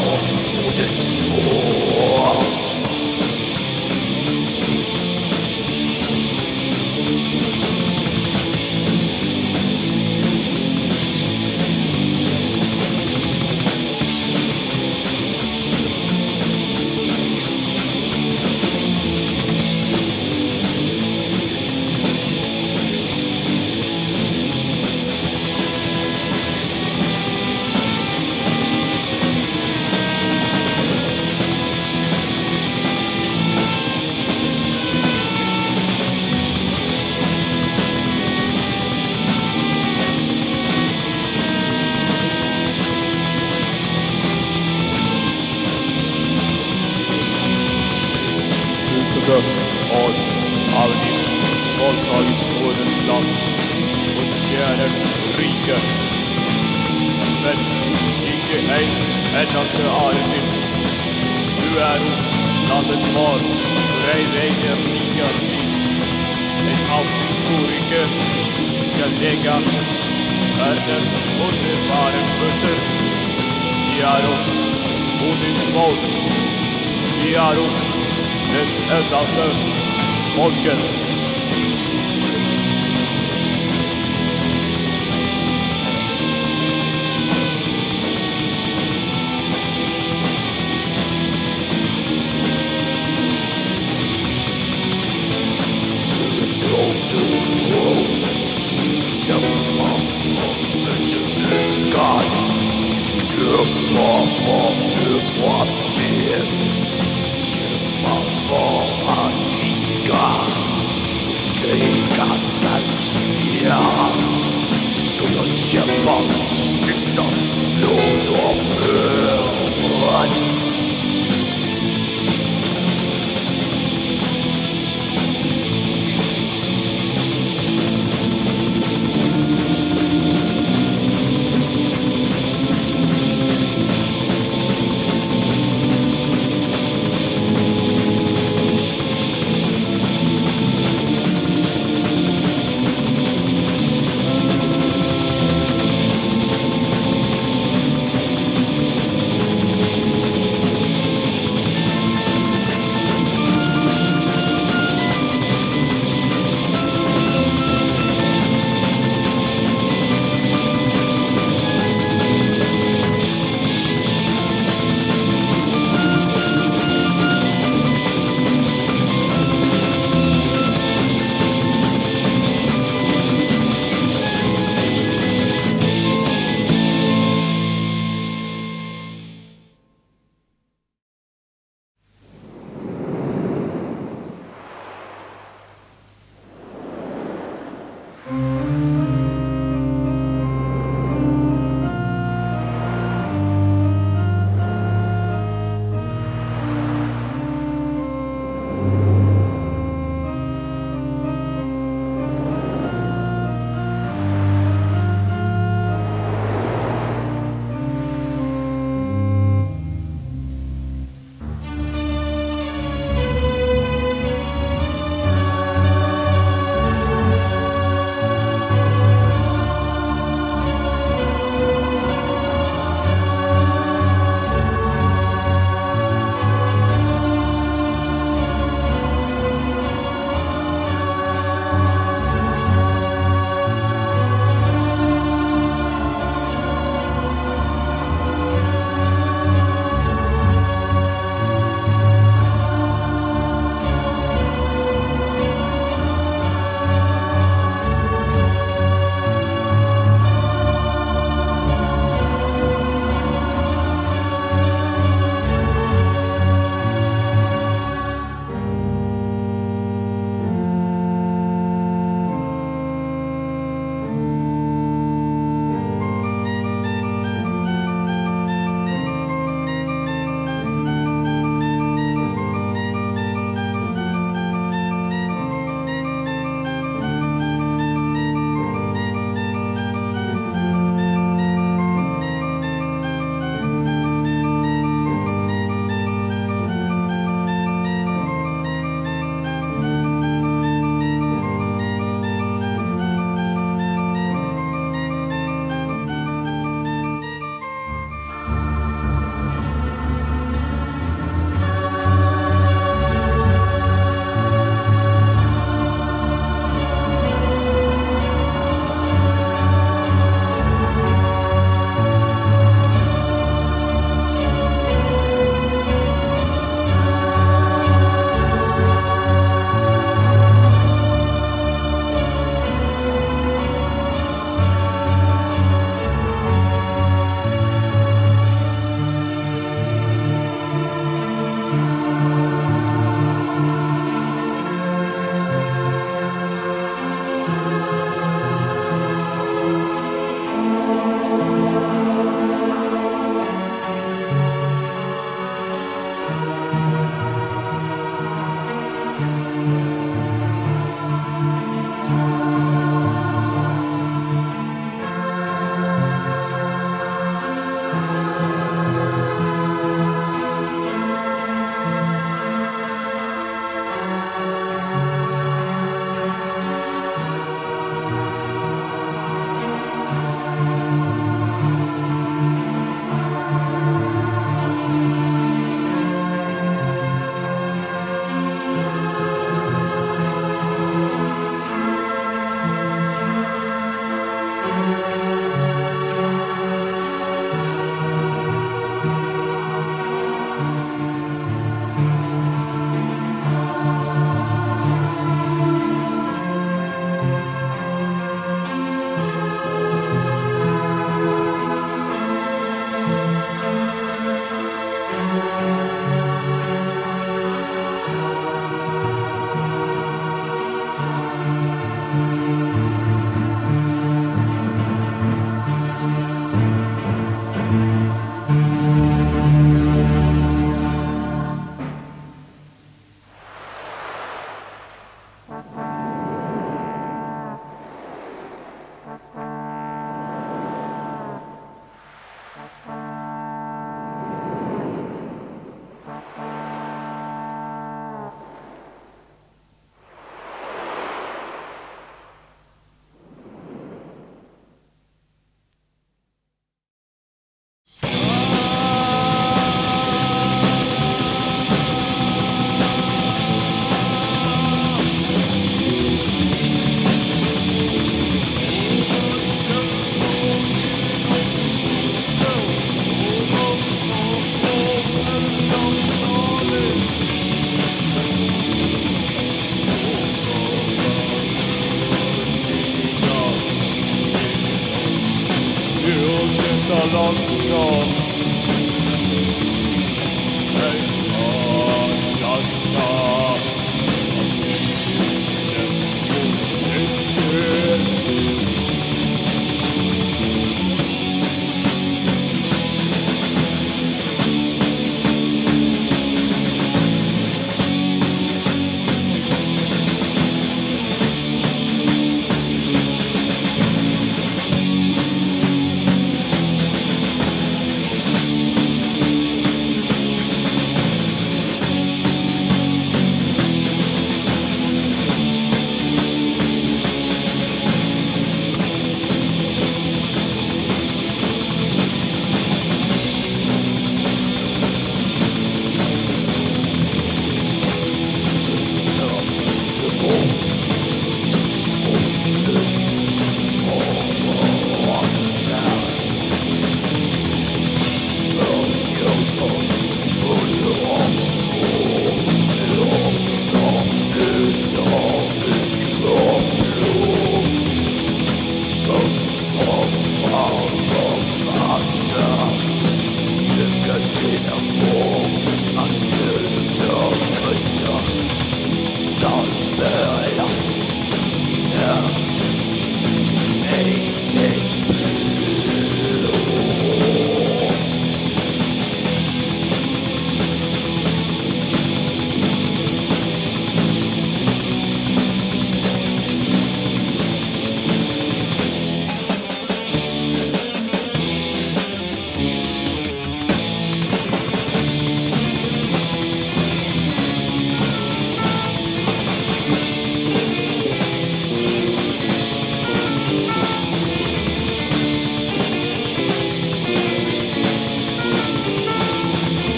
我不认识我。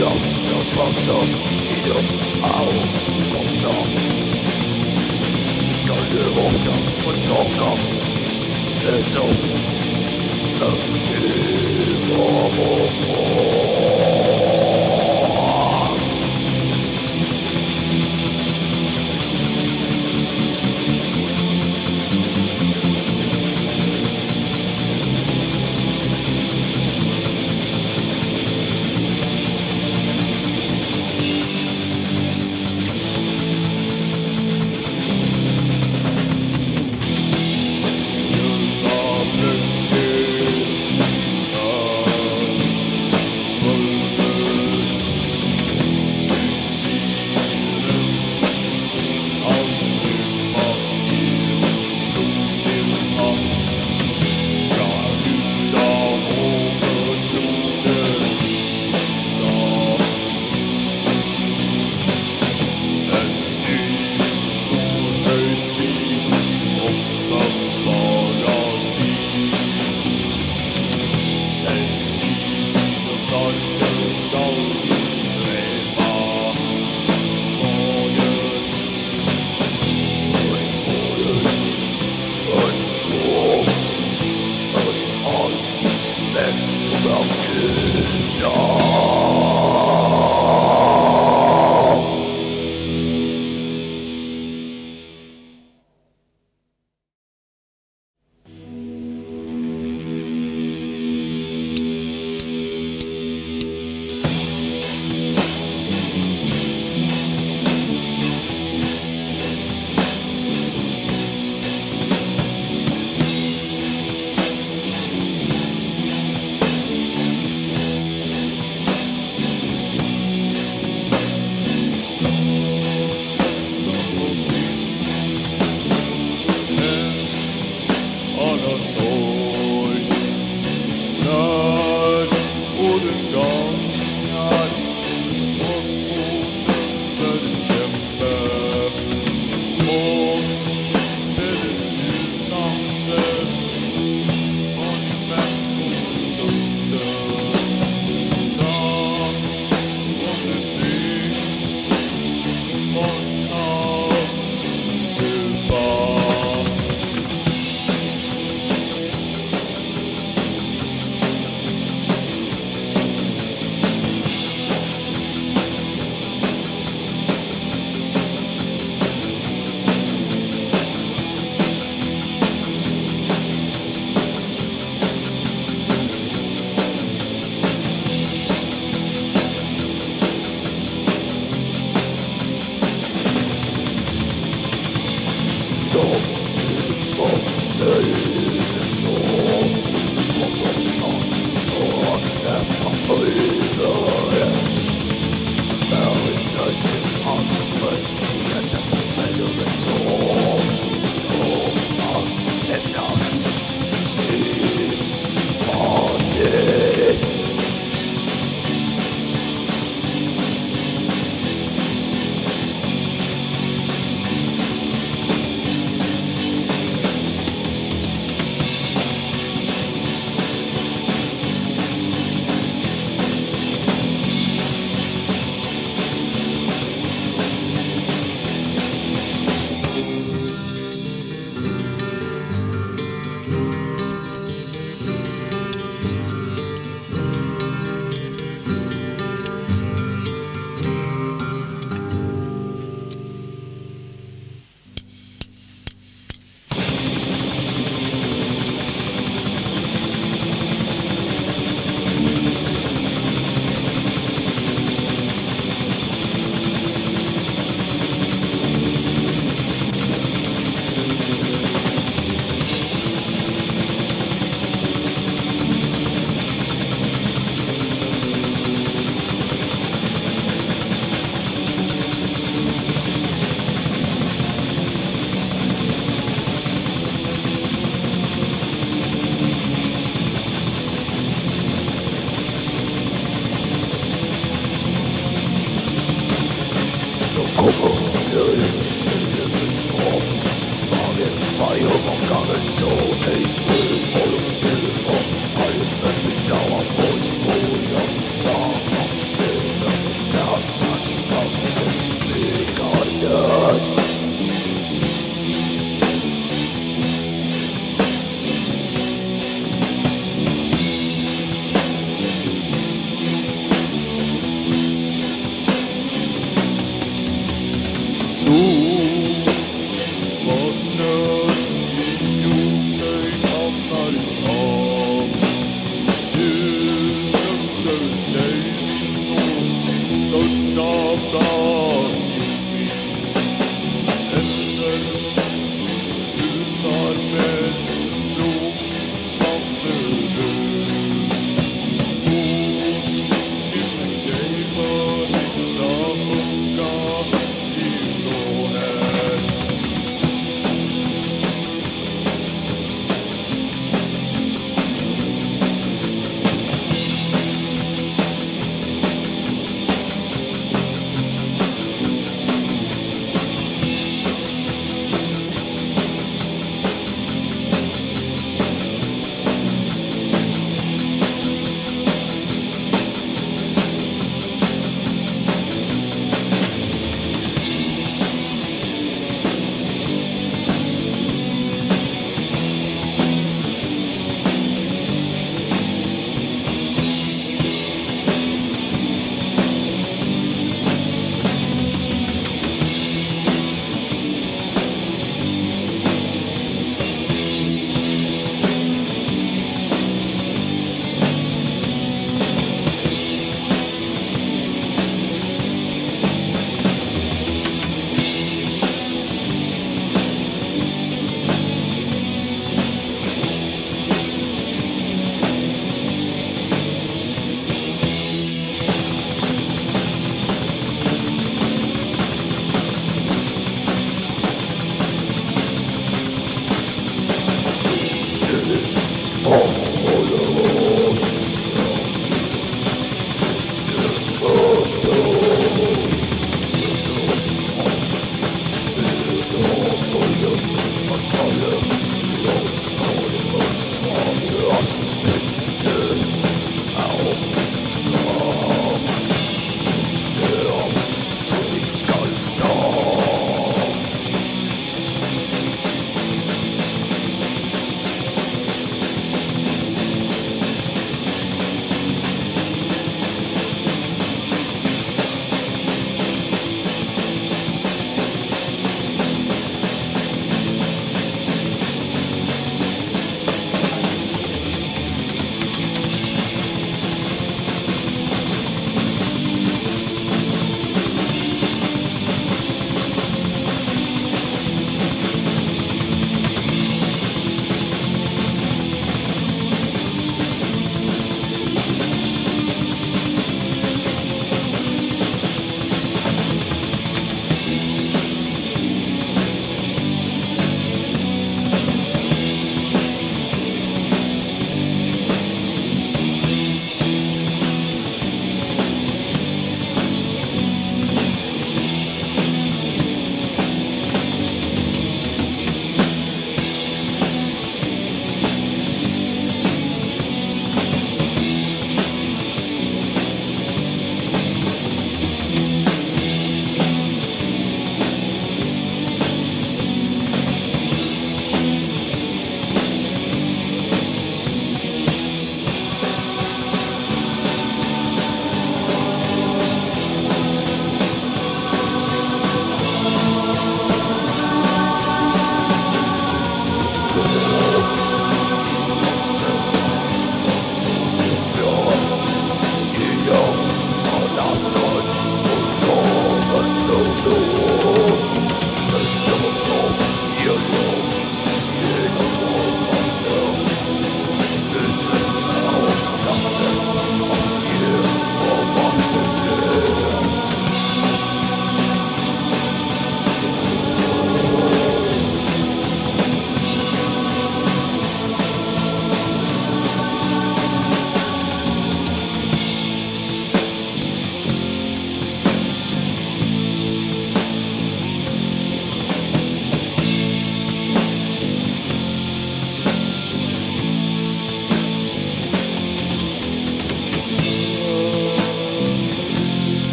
Los, los pasos y los aún con no. Kalleroka und Zorka, Letzung, das Leben, about to.